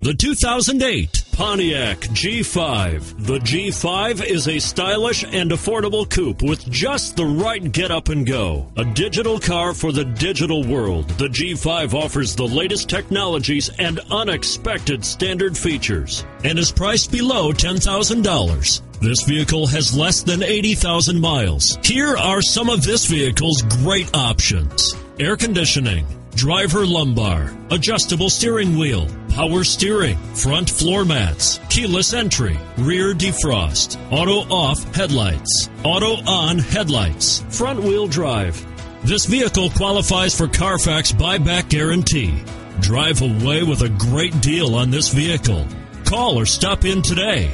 The 2008 Pontiac G5. The G5 is a stylish and affordable coupe with just the right get up and go. A digital car for the digital world. The G5 offers the latest technologies and unexpected standard features and is priced below $10,000. This vehicle has less than 80,000 miles. Here are some of this vehicle's great options. Air conditioning driver lumbar, adjustable steering wheel, power steering, front floor mats, keyless entry, rear defrost, auto off headlights, auto on headlights, front wheel drive. This vehicle qualifies for Carfax buyback guarantee. Drive away with a great deal on this vehicle. Call or stop in today.